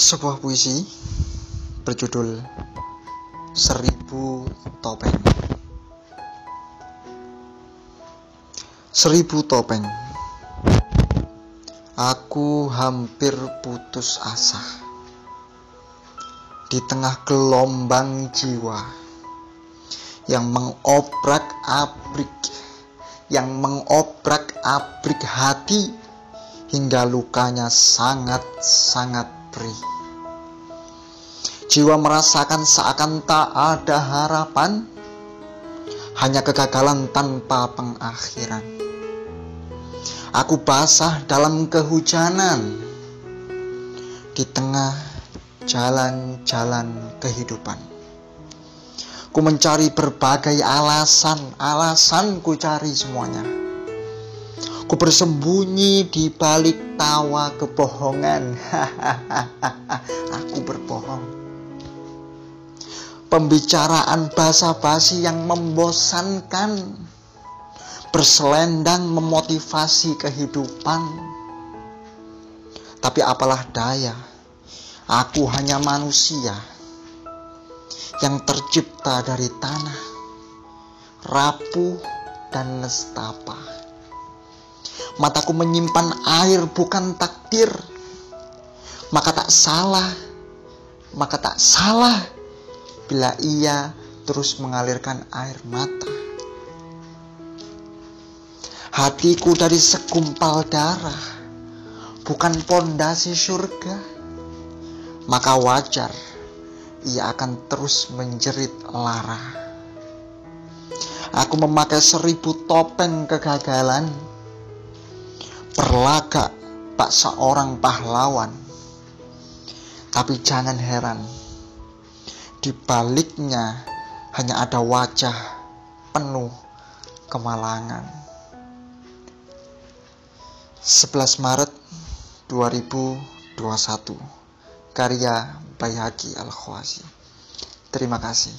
Sebuah puisi berjudul Seribu Topeng. Seribu topeng. Aku hampir putus asa. Di tengah gelombang jiwa Yang mengobrak-abrik Yang mengobrak-abrik hati Hingga lukanya sangat-sangat perih Jiwa merasakan seakan tak ada harapan Hanya kegagalan tanpa pengakhiran Aku basah dalam kehujanan di tengah jalan-jalan kehidupan. Ku mencari berbagai alasan, alasan ku cari semuanya. Ku bersembunyi di balik tawa kebohongan. Aku berbohong. Pembicaraan basa-basi yang membosankan berselendang memotivasi kehidupan. Tapi apalah daya, aku hanya manusia yang tercipta dari tanah, rapuh dan nestapa. Mataku menyimpan air bukan takdir, maka tak salah, maka tak salah bila ia terus mengalirkan air mata hatiku dari segumpal darah, bukan pondasi surga, maka wajar ia akan terus menjerit lara. Aku memakai seribu topeng kegagalan, perlagak tak seorang pahlawan. Tapi jangan heran, di baliknya hanya ada wajah penuh kemalangan. 11 Maret 2021 Karya Bayhaki Al-Khwazi Terima kasih